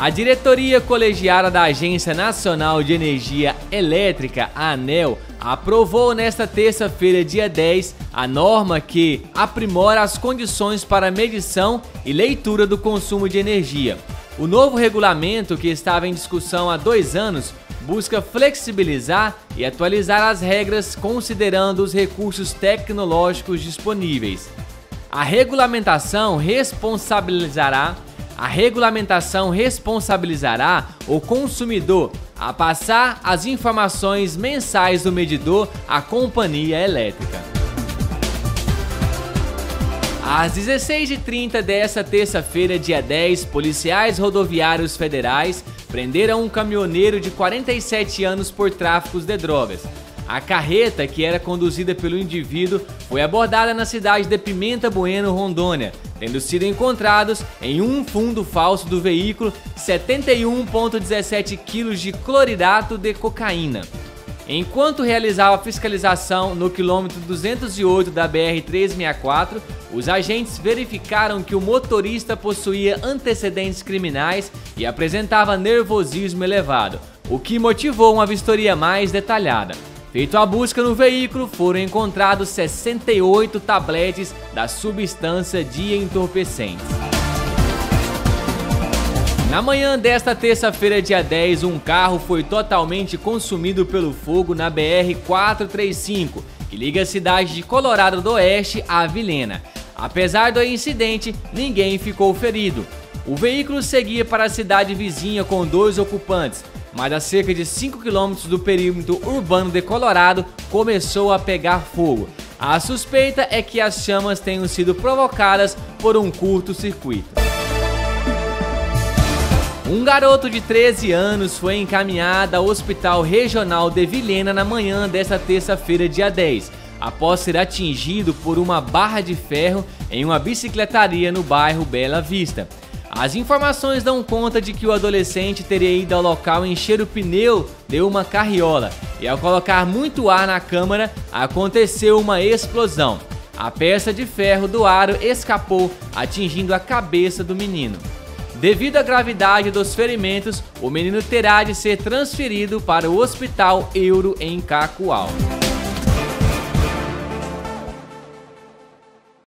A diretoria colegiada da Agência Nacional de Energia Elétrica, ANEL, aprovou nesta terça-feira, dia 10, a norma que aprimora as condições para medição e leitura do consumo de energia. O novo regulamento, que estava em discussão há dois anos, busca flexibilizar e atualizar as regras considerando os recursos tecnológicos disponíveis. A regulamentação responsabilizará a regulamentação responsabilizará o consumidor a passar as informações mensais do medidor à companhia elétrica. Às 16h30 desta terça-feira, dia 10, policiais rodoviários federais prenderam um caminhoneiro de 47 anos por tráfico de drogas. A carreta, que era conduzida pelo indivíduo, foi abordada na cidade de Pimenta Bueno, Rondônia, tendo sido encontrados em um fundo falso do veículo 71,17 kg de cloridato de cocaína. Enquanto realizava fiscalização no quilômetro 208 da BR-364, os agentes verificaram que o motorista possuía antecedentes criminais e apresentava nervosismo elevado, o que motivou uma vistoria mais detalhada. Feito a busca no veículo, foram encontrados 68 tabletes da substância de entorpecentes. Na manhã desta terça-feira, dia 10, um carro foi totalmente consumido pelo fogo na BR-435, que liga a cidade de Colorado do Oeste a Vilhena. Apesar do incidente, ninguém ficou ferido. O veículo seguia para a cidade vizinha com dois ocupantes, mas a cerca de 5 km do perímetro urbano de Colorado começou a pegar fogo. A suspeita é que as chamas tenham sido provocadas por um curto-circuito. Um garoto de 13 anos foi encaminhado ao Hospital Regional de Vilhena na manhã desta terça-feira, dia 10, após ser atingido por uma barra de ferro em uma bicicletaria no bairro Bela Vista. As informações dão conta de que o adolescente teria ido ao local encher o pneu de uma carriola e ao colocar muito ar na câmara aconteceu uma explosão. A peça de ferro do aro escapou, atingindo a cabeça do menino. Devido à gravidade dos ferimentos, o menino terá de ser transferido para o Hospital Euro em Cacoal.